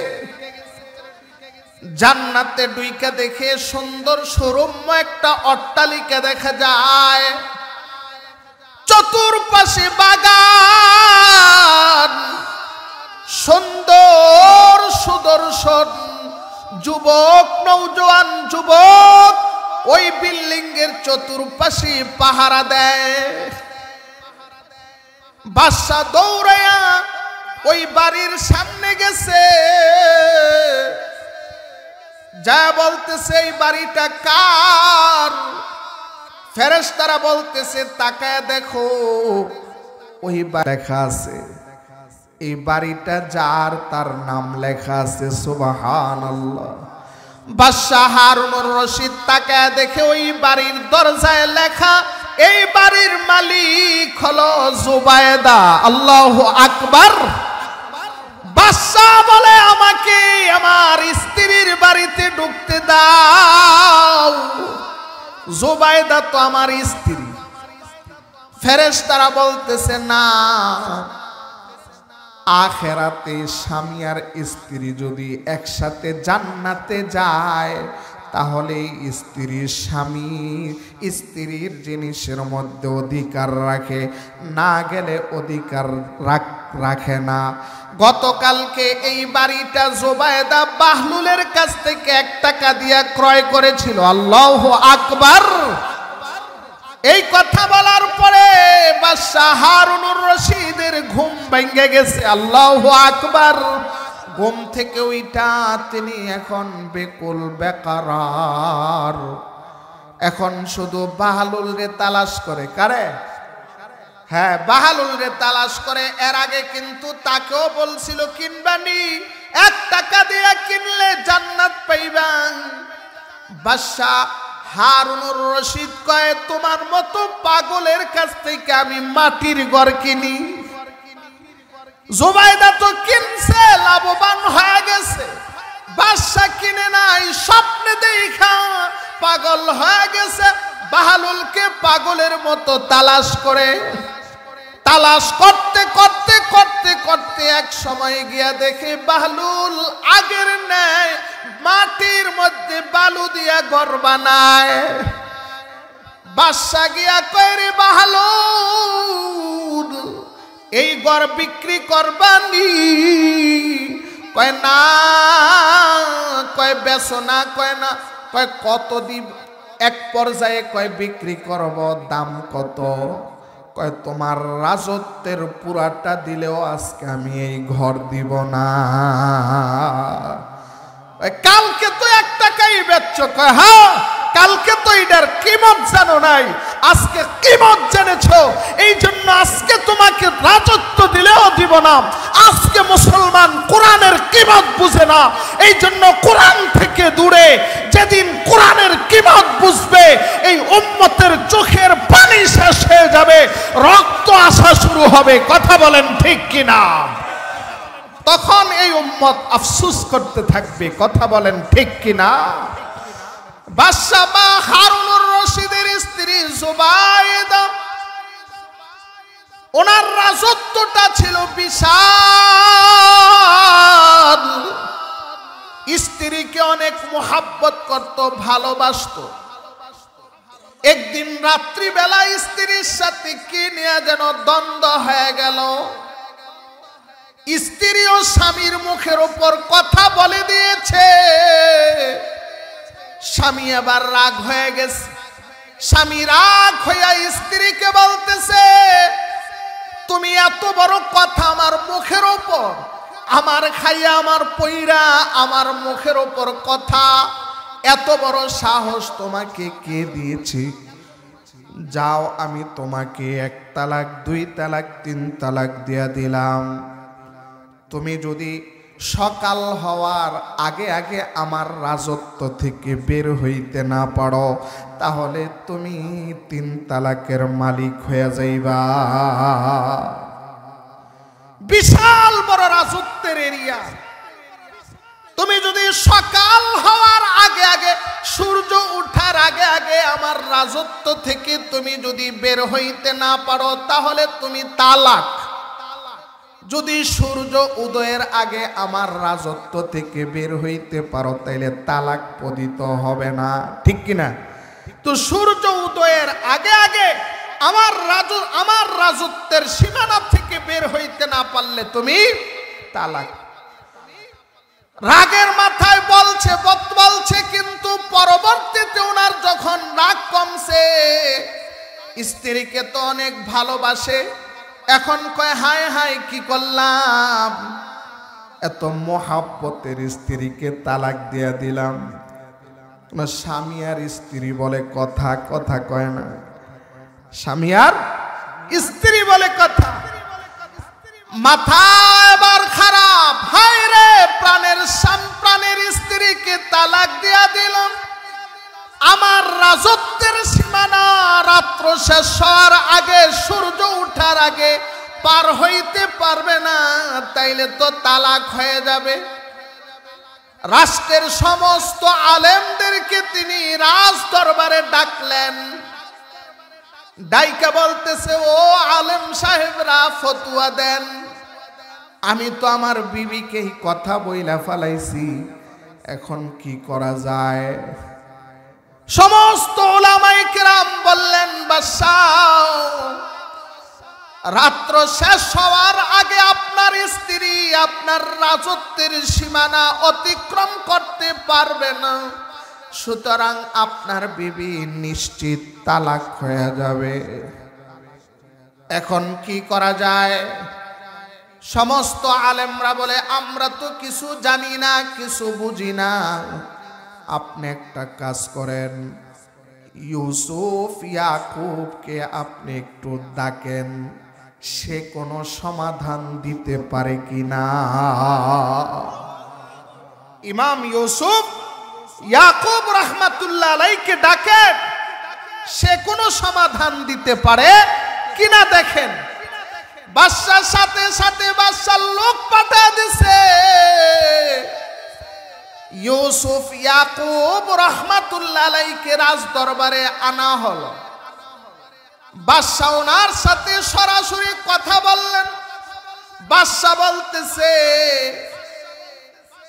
জান্নাতে ডুইকা দেখে সুন্দর সৌরম্য একটা অট্টালিকা দেখা যায়। চতুর্পাশে বাগান। সুন্দর সুদর্শন। যুবক নৌজওয়ান যুবক, ওই বিল্ডিং এর চতুর্পাশে পাহারা দেয়। বাদশা দৌড়াইয়া ওই বাড়ির সামনে গেছে। যা বলতেছে, এই বাড়িটা কার? ফেরেশতারা বলতেছে, তাকায় দেখো, ওই লেখা আছে। এই বাড়িটা যার, তার নাম লেখা আছে সুবাহান আল্লাহ বাদশাহ হারুনুর রশিদ তাকে দেখে ওই বাড়ির দরজায় লেখা, এই বাড়ির মালিক হলো জুবায়দা, আল্লাহ আকবার। বাদশাহ বলে, আমাকে আমার স্ত্রীর বাড়িতে ঢুকতে দাও। জুবায়দা তো আমার স্ত্রী। ফেরেশ তারা বলতেছে, না, আখেরাতে স্বামী আর স্ত্রী যদি একসাথে জান্নাতে যায়, তাহলে স্ত্রীর স্বামী স্ত্রীর জিনিসের মধ্যে অধিকার রাখে। না গেলে অধিকার রাখে না। গতকালকে এই বাড়িটা জোবায়দা বাহলুলের কাছ থেকে এক টাকা দিয়া ক্রয় করেছিল। আল্লাহ আকবার। এই কথা বলার পরে রশিদের ঘুম ভেঙে গেছে। আল্লাহ আকবার। ঘুম থেকে ওইটা তিনি এখন বেকুল বেকার এখন শুধু বাহালুল রে তালাশ করে। কারে? হ্যাঁ বাহালুল রে তালাশ করে। এর আগে কিন্তু তাকেও বলছিল কিনবানি এক টাকা দিয়ে কিনলে জান্নাত পাইবান বাদশাহ হারুনুর রশিদ কয়, তোমার মতো পাগলের কাছ থেকে আমি মাটির ঘর কিনি। জুবাইদা তো কিনছে, লাভবান হয়ে গেছে। বাদশা কিনে নাই, স্বপ্নে দেখা পাগল হয়ে গেছে। বাহালুলকে পাগলের মতো তালাশ করে। তালাশ করতে করতে করতে করতে এক সময় গিয়া দেখে বাহলুল আগের নেয় মাটির মধ্যে বালু দিয়া ঘর বানায়। বাদশা গিয়া কয়রে বাহলুল এই ঘর বিক্রি করবানি? কয়, না। কয় বেসো না। কয় না। কয় কত দিব এক পর্যায়ে কয়, বিক্রি করব, দাম কত? কয়, তোমার রাজত্বের পুরাটা দিলেও আজকে আমি এই ঘর দিব না। কালকে তো এক টাকাই বেচছ। কয় হ্যাঁ কালকে তো এটার কিমত জানো নাই? আজকে কিমত জেনেছ? এই জন্য আজকে তোমাকে রাজত্ব দিলেও দিব না। আজকে মুসলমান কোরআনের কিমত বুঝে না? এই জন্য কোরআন থেকে দূরে যেদিন কোরআনের কিমত বুঝবে, এই উম্মতের চোখের পানি শেষ হয়ে যাবে। রক্ত আসা শুরু হবে। কথা বলেন ঠিক কিনা? তখন এই উম্মত আফসুস করতে থাকবে। কথা বলেন ঠিক কিনা? বাদশাহ হারুনুর রশিদের স্ত্রী জুবাইদা। ওনার রাজত্বটা ছিল বিশাল। স্ত্রীকে অনেক মোহাব্বত করত, ভালোবাসত। একদিন রাত্রিবেলা স্ত্রীর সাথে কি নিয়ে যেন দ্বন্দ্ব হয়ে গেল। স্ত্রী ও স্বামীর মুখের উপর কথা বলে দিয়েছে। স্বামী আবার রাগ হয়ে গেছে। স্বামী রাগ হইয়া স্ত্রীকে বলতেছে, তুমি এত বড় কথা আমার মুখের ওপর, আমার খাইয়া আমার পইরা আমার মুখের ওপর কথা। এত বড় সাহস তোমাকে কে দিয়েছি? যাও, আমি তোমাকে এক তালাক, দুই তালাক, তিন তালাক দিয়া দিলাম। তুমি যদি সকাল হওয়ার আগে আগে আমার রাজত্ব থেকে বের হইতে না পারো, তাহলে তুমি তিন তালাকের মালিক হয়ে যাইবা। বিশাল বড় রাজত্বের এরিয়া। তুমি যদি সকাল হওয়ার আগে আগে, সূর্য উঠার আগে আগে আমার রাজত্ব থেকে তুমি যদি বের হইতে না পারো, তাহলে তুমি তালাক। যদি সূর্য উদয়ের আগে আমার রাজত্ব থেকে বের হইতে পারো, তাইলে তালাক পদিত হবে না। ঠিক কিনা? তো সূর্য উদয়ের আগে আগে আমার রাজ, আমার রাজত্বের সীমানা থেকে বের হইতে না পারলে তুমি তালাক। রাগের মাথায় বলছে বত বলছে, কিন্তু পরবর্তীতে ওনার যখন রাগ কমছে, স্ত্রীকে তো অনেক ভালোবাসে এখন কয়, হায় হায়, কি করলাম? এত মহাব্বতের স্ত্রীকে তালাক দিয়া দিলাম। তোমার স্বামী আর স্ত্রী বলে কথা কথা কয় না। স্বামী আর স্ত্রী বলে কথা। মাথা এবার খারাপ। হায় রে, প্রাণের প্রাণের স্ত্রীকে তালাক দিয়া দিল আমার রাজত্বের সীমানা রাত্র শেষ হওয়ার আগে, সূর্য উঠার আগে পার হইতে পারবে না, তাইলে তো তালাক হয়ে যাবে। রাষ্ট্রের সমস্ত আলেমদেরকে তিনি রাজ দরবারে ডাকলেন। ডাইকা বলতেছে, ও আলেম সাহেবরা, ফতুয়া দেন। আমি তো আমার বিবিকে কথা বইলা ফালাইছি, এখন কি করা যায়? সমস্ত ওলামাই কেরাম বললেন বাসাও রাত্র শেষ হওয়ার আগে আপনার স্ত্রী আপনার রাজত্বের সীমানা অতিক্রম করতে পারবে না। সুতরাং আপনার বিবি নিশ্চিত তালাক হয়ে যাবে। এখন কি করা যায়? সমস্ত আলেমরা বলে, আমরা তো কিছু জানি না, কিছু বুঝি না। আপনি একটা কাজ করেন। ইউসুফ ইয়াকুবকে আপনি একটু ডাকেন, সে কোনো সমাধান দিতে পারে কি না ইমাম ইউসুফ ইয়াকুব রহমাতুল্লাহ আলাইকে ডাকেন সে কোনো সমাধান দিতে পারে কিনা দেখেন। বাদশার সাথে সাথে বাদশার লোক পাঠা দিছে। ইউসুফ ইয়াকুব রহমাতুল্লাহ আলাইকে রাজ দরবারে আনা হলো। বাদশাহ ওনার সাথে সরাসরি কথা বললেন। বাদশাহ বলতেছে,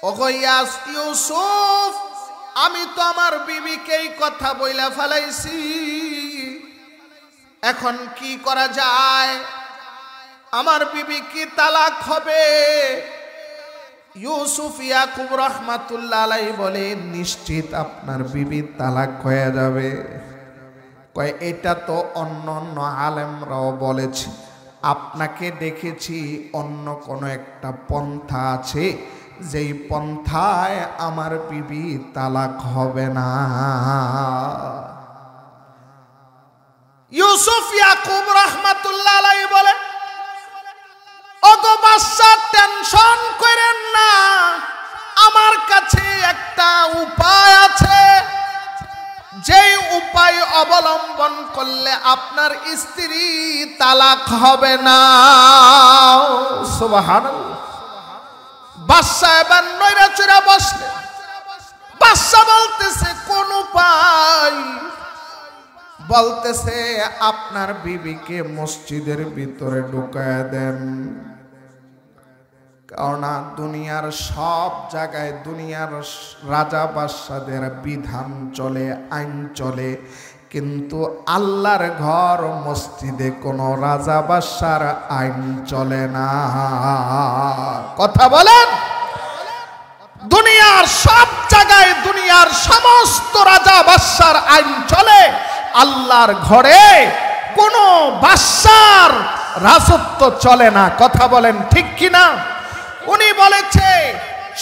ওগো ইয়াস ইউসুফ, আমি তো আমার বিবিকেই কথা বইলা ফেলাইছি। এখন কি করা যায়? আমার বিবি কি তালাক হবে? ইয়াকুব রহমাতুল্লাহ আলাই বলে, নিশ্চিত আপনার বিবি তালাক হয়ে যাবে। কয়, এটা তো অন্য অন্য আলেমরাও বলেছে। আপনাকে দেখেছি অন্য কোনো একটা পন্থা আছে, যেই পন্থায় আমার বিবি তালাক হবে না। ইউসুফ ইয়াকুব রহমাতুল্লাহ আলাই বলে বাচ্চা টেনশন করেন না। আমার কাছে একটা উপায় আছে। যেই উপায় অবলম্বন করলে আপনার স্ত্রী তালাক হবে না। বাদশা এবার নৈরা বসলে। বাদশা বলতেছে, কোন উপায়? বলতেছে, আপনার বিবিকে মসজিদের ভিতরে ঢুকায় দেন। কেননা দুনিয়ার সব জায়গায় দুনিয়ার রাজা বাদশাদের বিধান চলে, আইন চলে। কিন্তু আল্লাহর ঘর মসজিদে কোনো রাজা বাদশার আইন চলে না। কথা বলেন? দুনিয়ার সব জায়গায় দুনিয়ার সমস্ত রাজা বাদশার আইন চলে। আল্লাহর ঘরে কোনো বাদশার রাজত্ব চলে না। কথা বলেন ঠিক কিনা? উনি বলেছে,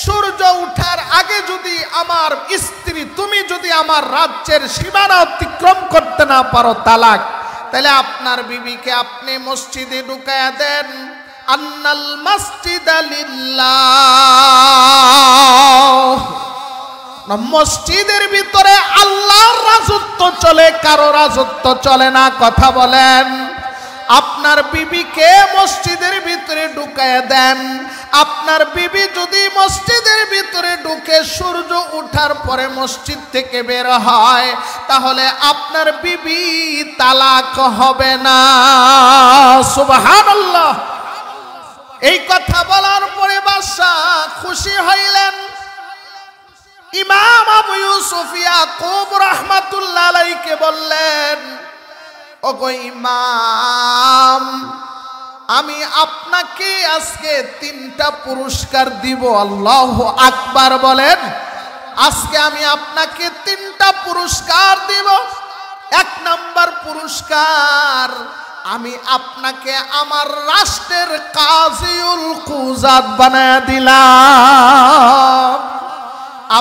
সূর্য উঠার আগে যদি আমার স্ত্রী, তুমি যদি আমার রাজ্যের সীমানা অতিক্রম করতে না পারো তালাক, তাহলে আপনার বিবিকে আপনি মসজিদে ঢুকায়া দেন। আন্নাল মসজিদ মসজিদের ভিতরে আল্লাহর রাজত্ব চলে, কারও রাজত্ব চলে না, কথা বলেন। আপনার বিবিকে মসজিদের ভিতরে ঢুকায় দেন। আপনার বিবি যদি মসজিদের ভিতরে ঢুকে সূর্য উঠার পরে মসজিদ থেকে বের হয়, তাহলে আপনার বিবি তালাক হবে না। সুবহানাল্লাহ। এই কথা বলার পরে বাদশাহ খুশি হইলেন। ইমাম আবু ইউসুফ ইয়াকুব রাহমাতুল্লাহ আলাইকে বললেন ইমাম, আমি আপনাকে আজকে তিনটা পুরস্কার দিব, আল্লাহ আকবার বলেন। আজকে আমি আপনাকে তিনটা পুরস্কার দিব। এক নাম্বার পুরস্কার, আমি আপনাকে আমার রাষ্ট্রের কাজিউল কুজাত বানায় দিলাম।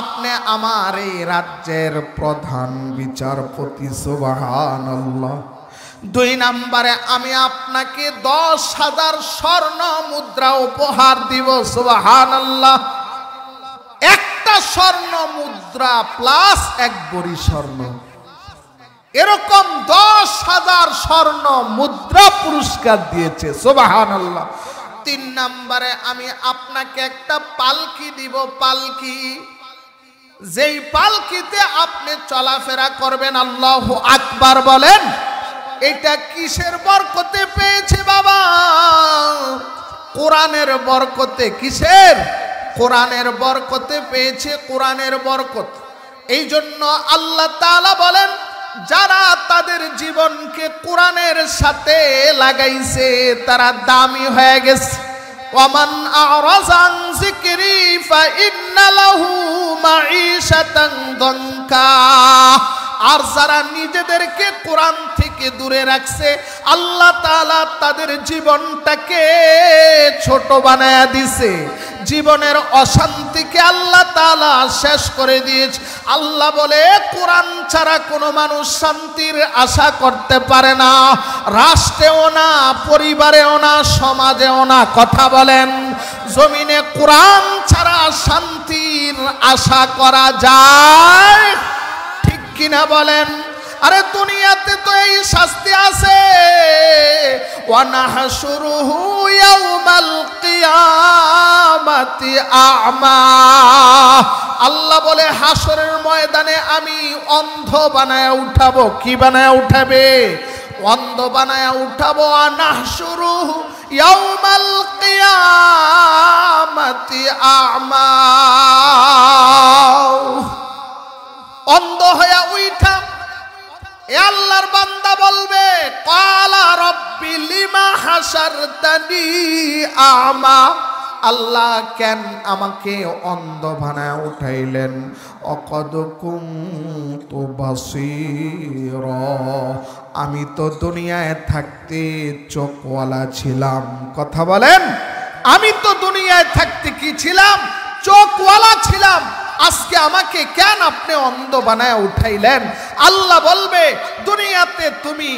আপনি আমার এই রাজ্যের প্রধান বিচারপতি সুবাহান আল্লাহ দুই নম্বরে, আমি আপনাকে দশ হাজার স্বর্ণ মুদ্রা উপহার দিব সুবাহান আল্লাহ একটা স্বর্ণ মুদ্রা প্লাস এক বড়ি স্বর্ণ। এরকম দশ হাজার স্বর্ণ মুদ্রা পুরস্কার দিয়েছে সোবাহান আল্লাহ তিন নম্বরে, আমি আপনাকে একটা পালকি দিব, পালকি। যেই পালকিতে আপনি চলাফেরা করবেন, আল্লাহ আকবার বলেন এটা কিসের বরকতে পেয়েছে বাবা? কোরআনের বরকতে কিসের? কোরআনের বরকতে পেয়েছে কোরআনের বরকত। এই জন্য আল্লাহ তাআলা বলেন, যারা তাদের জীবনকে কোরআনের সাথে লাগাইছে, তারা দামি হয়ে গেছে। ওমান আরাজান যিকরি ফাইন্না লাহু মাঈশাতান দনকা। আর যারা নিজেদেরকে কোরআন থেকে দূরে রাখছে, আল্লাহ তাআলা তাদের জীবনটাকে ছোট বানায়া দিছে। জীবনের অশান্তিকে আল্লাহ তাআলা শেষ করে দিয়েছে। আল্লাহ বলে, কোরআন ছাড়া কোনো মানুষ শান্তির আশা করতে পারে না। রাষ্ট্রেও না, পরিবারেও না, সমাজেও না, কথা বলেন। জমিনে কোরআন ছাড়া শান্তির আশা করা যায়? কিনা বলেন? আরে দুনিয়াতে তো এই শাস্তি আছে। আ'মা। আল্লাহ বলে হাসরের ময়দানে আমি অন্ধ বানায় উঠাবো। কি বানায় উঠাবে? অন্ধ বানায় উঠাবো। আনাহশুরুহু ইয়াউমাল কিয়ামাতি আ'মা। অন্ধ হয়ে উঠা এ আল্লাহর বান্দা বলবে, কালা রব্বি লিমা হাসারতানি আমা। আল্লাহ কেন আমাকে অন্ধ বানায় উঠাইলেন? অকদ কুমতু বাসীর। আমি তো দুনিয়ায় থাকতে চোখওয়ালা ছিলাম। কথা বলেন? আমি তো দুনিয়ায় থাকতে কি ছিলাম? চোখওয়ালা ছিলাম। আজকে আমাকে কেন আপনি অন্ধ বানায় উঠাইলেন? আল্লাহ বলবে, দুনিয়াতে তুমি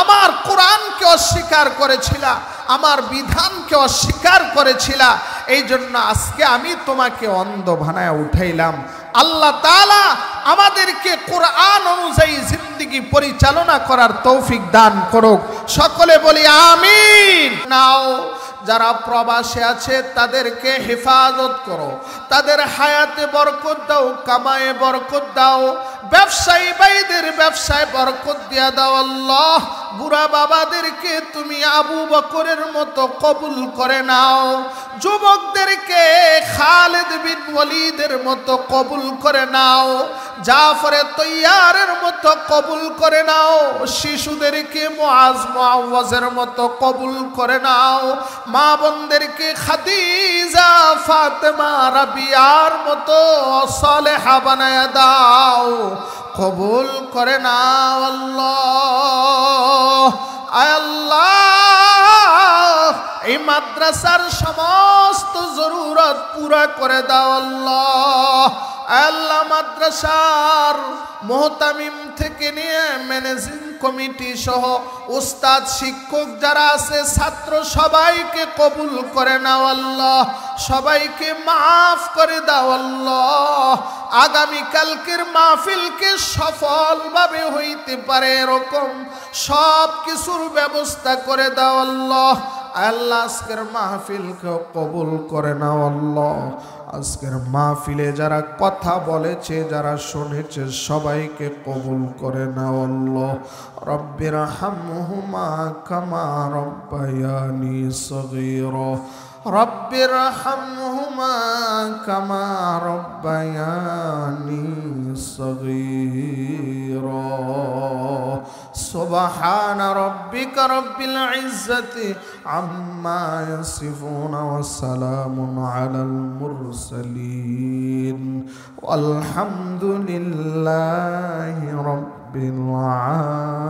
আমার কোরআনকে অস্বীকার করেছিলা, আমার বিধানকে অস্বীকার করেছিলা এই জন্য আজকে আমি তোমাকে অন্ধ বানায় উঠাইলাম। আল্লাহ তাআলা আমাদেরকে কোরআন অনুযায়ী জিন্দগি পরিচালনা করার তৌফিক দান করুক। সকলে বলি, আমিন। নাও যারা প্রবাসে আছে, তাদেরকে হেফাজত করো। তাদের হায়াতে বরকত দাও, কামায়ে বরকত দাও। ব্যবসায়ী ভাইদের ব্যবসায় বরকত দিয়া দাও আল্লাহ। বুড়া বাবাদেরকে তুমি আবু বকরের মতো কবুল করে নাও। যুবকদেরকে খালেদ বিন ওয়ালিদের মতো কবুল করে নাও। জাফরে তৈয়ারের মতো কবুল করে নাও। শিশুদেরকে মুআজ মুআওয়াজের মতো কবুল করে নাও। মা বোনদেরকে খাদিজা, ফাতেমা, রাবিয়ার মতো সালেহা বানায় দাও। কবুল করে না আল্লাহ। আল্লাহ, এই মাদ্রাসার সমস্ত জরুরত পুরা করে দাও আল্লাহ। আল্লাহ মাদ্রাসার মোহতামিম থেকে নিয়ে ম্যানেজিং কমিটি সহ উস্তাদ, শিক্ষক যারা আছে, ছাত্র সবাইকে কবুল করে নাও আল্লাহ। সবাইকে মাফ করে দাও আল্লাহ। আগামীকালকের মাহফিলকে সফলভাবে হইতে পারে এরকম সব কিছুর ব্যবস্থা করে দাও আল্লাহ। আল্লাহ আজকের মাহফিলকে কবুল করে না আল্লাহ। আজকের মাহফিলে যারা কথা বলেছে, যারা শুনেছে, সবাইকে কবুল করে না নাও আল্লাহ। রব্বির হামহুমা কামা রব্বায়ানি সগীরা। رب ارحمهما كما ربياني صغيرا. سبحان ربك رب العزة عما يصفون وسلام على المرسلين. والحمد لله رب العالمين.